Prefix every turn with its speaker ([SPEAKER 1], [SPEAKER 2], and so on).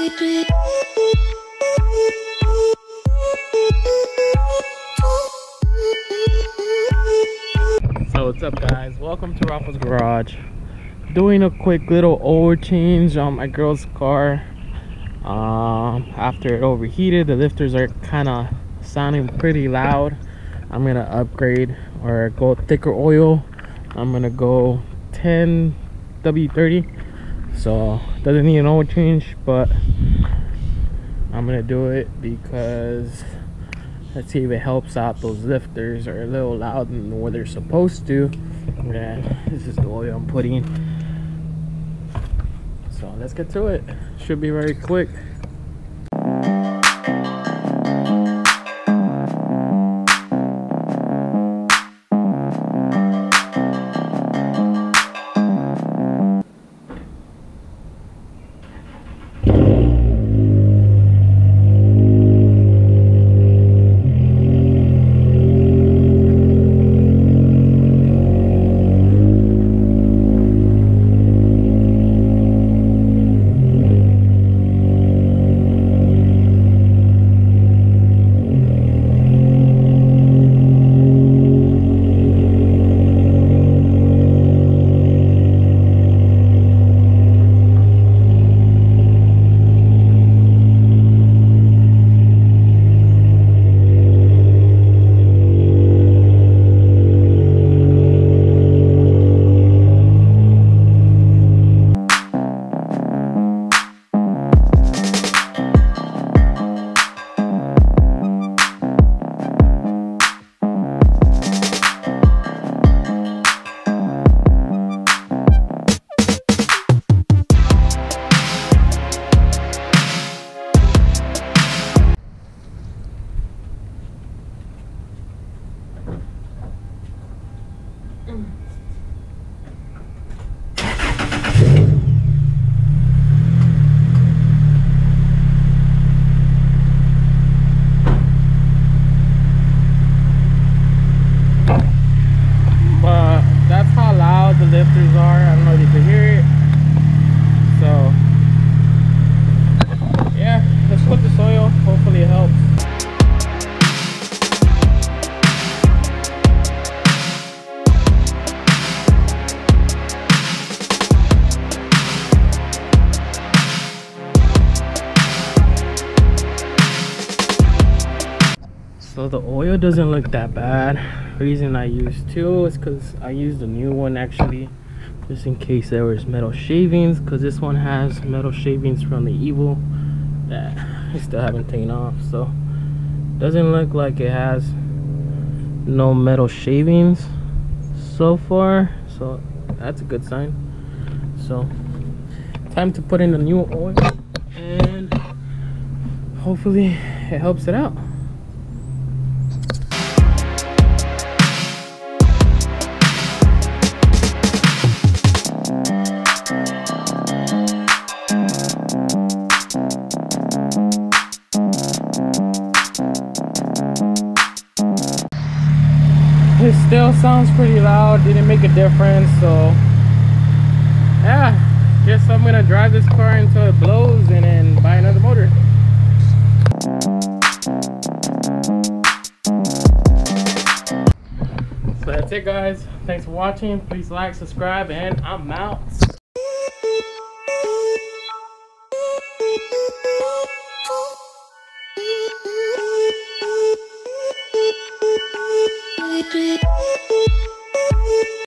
[SPEAKER 1] So what's up guys? Welcome to Rafa's Garage. Doing a quick little oil change on my girl's car. Um, after it overheated, the lifters are kind of sounding pretty loud. I'm gonna upgrade or go thicker oil. I'm gonna go 10 W30. So doesn't need an oil change, but I'm gonna do it because let's see if it helps out those lifters. Are a little loud than where they're supposed to. And this is the oil i'm putting. So let's get to it. Should be very quick Mm. but that's how loud the lifters are. I don't know if you can hear it. So yeah let's flip this oil hopefully it helps so the oil doesn't look that bad. Reason i used two is because i used a new one actually just in case there was metal shavings because this one has metal shavings from the evil that i still haven't taken off. So doesn't look like it has no metal shavings so far. So that's a good sign. So time to put in the new oil and hopefully it helps it out it still sounds pretty loud didn't make a difference so yeah. Guess i'm gonna drive this car until it blows and then buy another motor. So that's it guys. Thanks for watching. Please like subscribe and i'm out